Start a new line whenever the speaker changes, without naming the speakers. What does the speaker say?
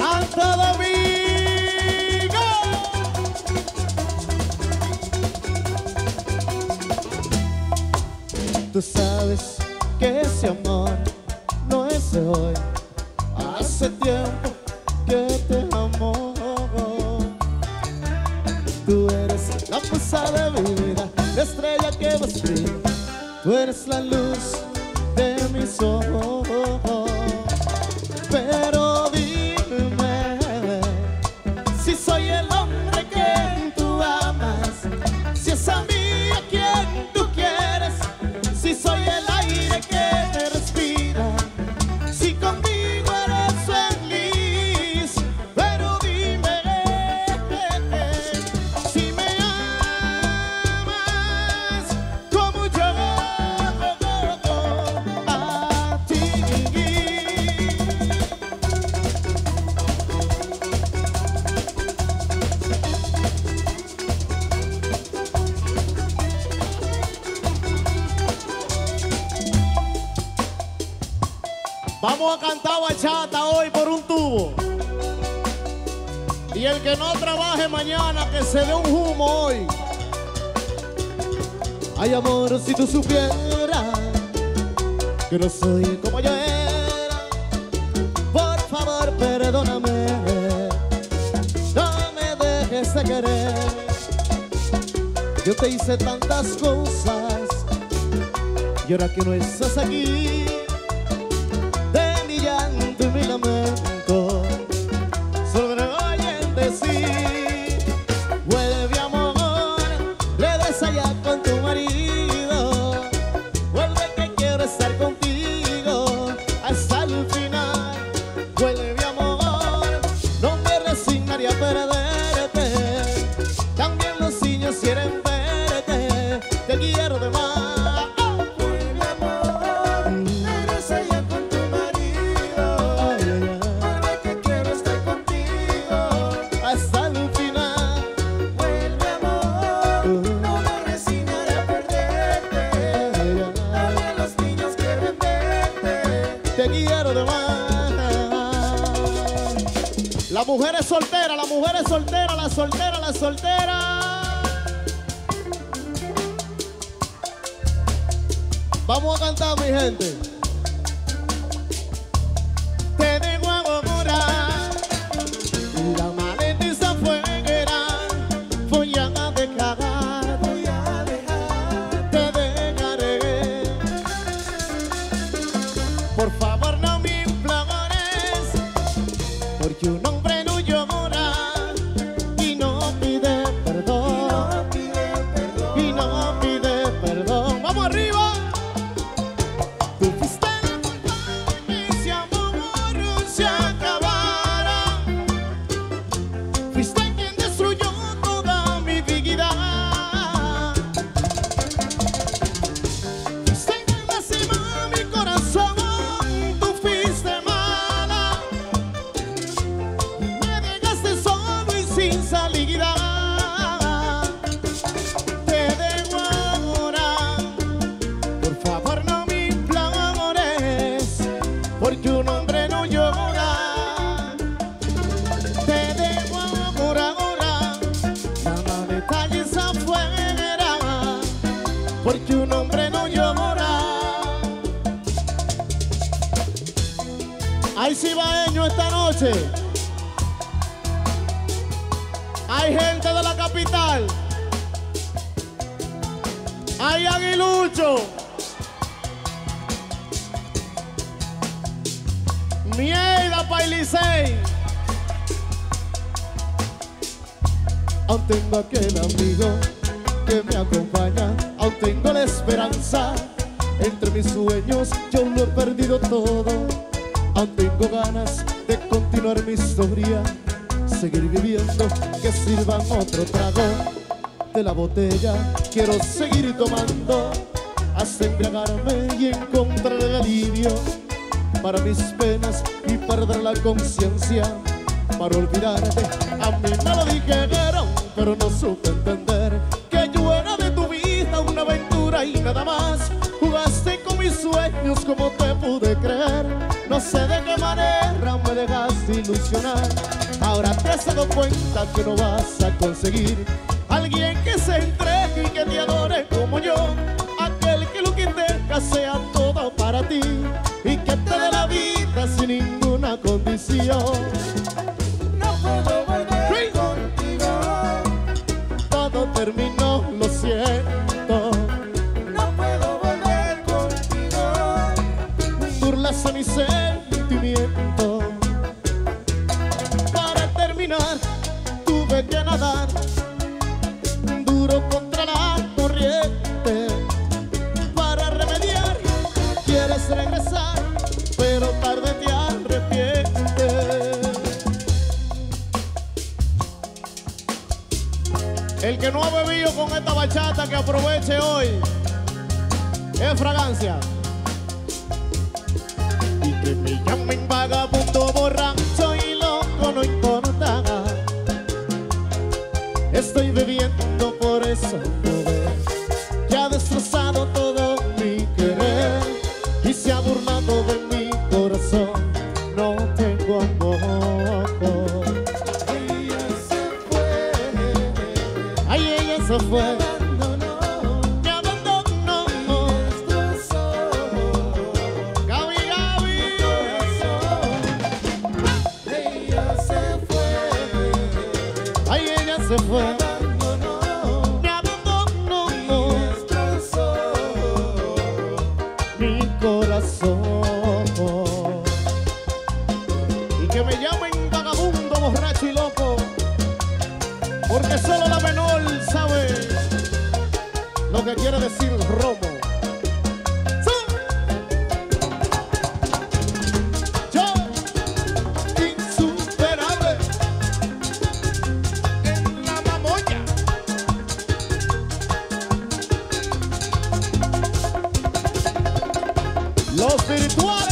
Santo Domingo. Tú sabes que ese amor no es de hoy. Hace tiempo que te amo. Tú eres la fuerza de mi vida, la estrella que más brilla. Tú eres la luz de mis ojos. Vamos a cantar bachata hoy por un tubo. Y el que no trabaje mañana, que se dé un humo hoy. Ay, amor, si tú supieras que no soy como yo era, por favor, perdóname. No me dejes de querer. Yo te hice tantas cosas y ahora que no estás aquí La mujer es soltera, la mujer es soltera, la soltera, la soltera. Vamos a cantar, mi gente. Porque un hombre no llora. Hay cibaeño esta noche. Hay gente de la capital. Hay aguilucho. Mierda, Pailisei. Aún tengo aquel amigo que me acompaña, aún tengo la esperanza. Entre mis sueños yo lo he perdido todo. Aún tengo ganas de continuar mi historia, seguir viviendo, que sirvan otro trago de la botella. Quiero seguir tomando hasta embriagarme y encontrar el alivio para mis penas y perder la conciencia para olvidarte. A mí me lo dijeron, pero no supe entender y nada más. Jugaste con mis sueños como te pude creer. No sé de qué manera me dejaste ilusionar. Ahora te has dado cuenta que no vas a conseguir alguien que se entregue y que te adore como yo. Aquel que lo que tenga sea todo para ti y que te dé la vida sin ninguna condición. Nadar duro contra la corriente. Para remediar, quieres regresar, pero tarde te arrepientes. El que no ha bebido con esta bachata, que aproveche hoy. Es fragancia y que me llamen vagabundo, Estoy bebiendo por esa mujer que ha destrozado todo mi querer y se ha burlado de mi corazón. No tengo amor.
Ella se fue.
Ay, ella se fue, que quiere decir robo. Insuperable en la Mamoya. Los virtuales.